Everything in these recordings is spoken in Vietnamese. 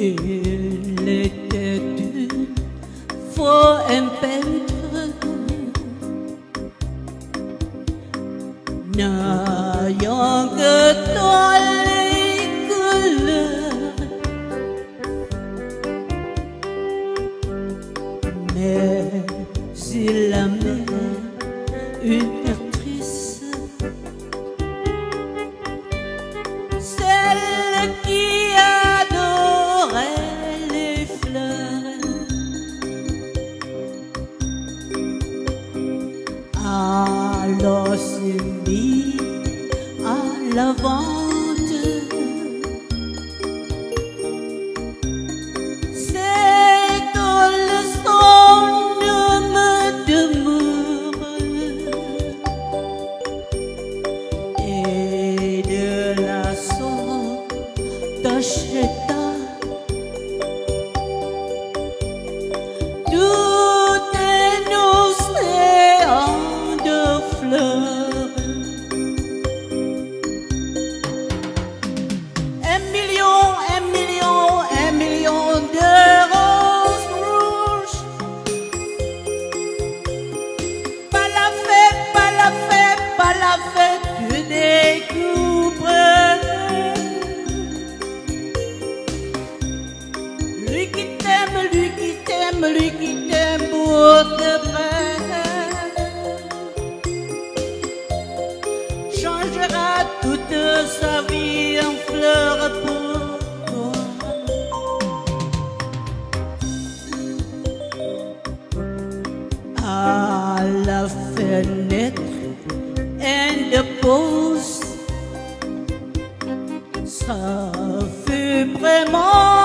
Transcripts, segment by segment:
Il était une fois un peintre đi à la vente. Lui qui t'aime, lui qui t'aime, lui qui t'aime pour de vrai. Changera toute sa vie en fleurs pour toi. À la fenêtre, elle dépose ça fut vraiment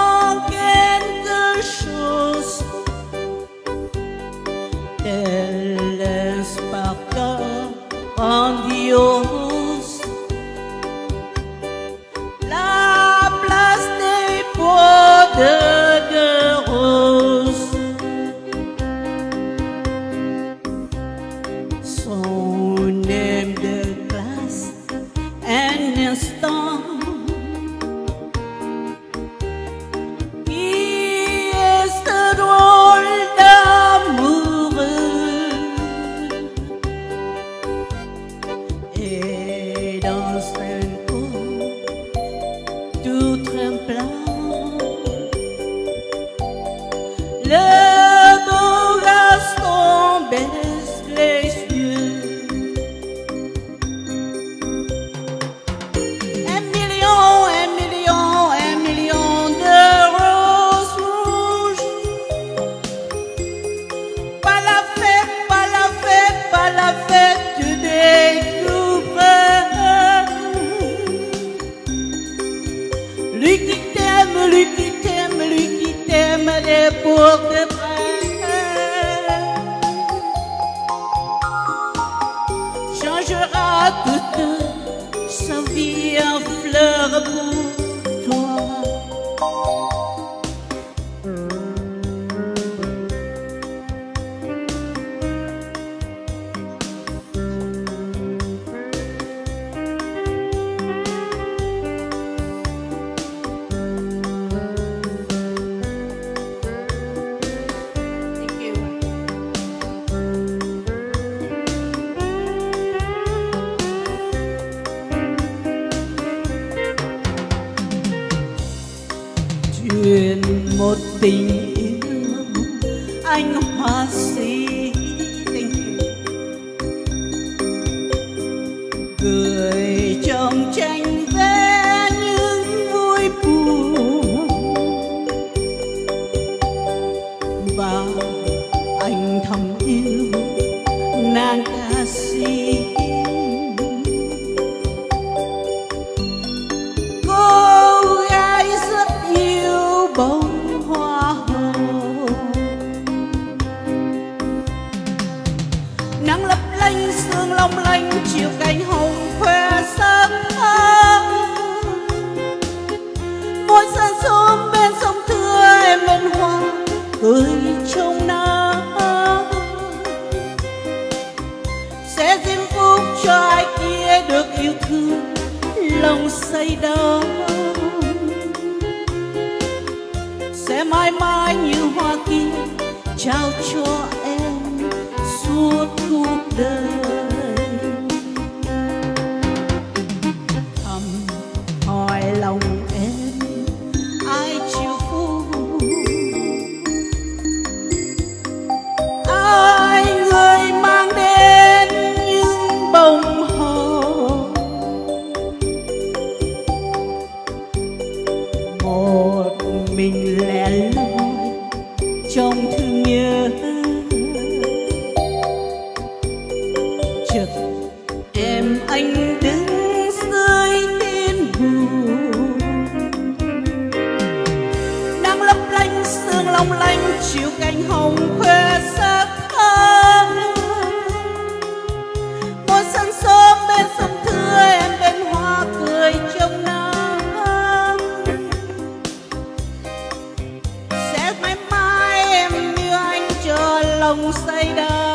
yok một tình yêu anh hoa sĩ tình. Cười xanh sương long lanh, chiều cánh hồng khoe sắc thắm. Mỗi sân sông bên sông thưa em mận hoa cười trong nắng. Sẽ diêm phúc cho ai kia được yêu thương, lòng say đắm. Sẽ mãi mãi như hoa kia trao cho đời thầm hỏi lòng em ai chịu phụ ai người mang đến những bông hồng một mình lẻ loi em anh đứng dưới tiên buồn đang lấp lánh sương long lanh chiều cánh hồng khoe sắc thân, một sân sớm bên sông thưa em bên hoa cười trong nắng. Sẽ mãi mãi em như anh chờ lòng say đắm.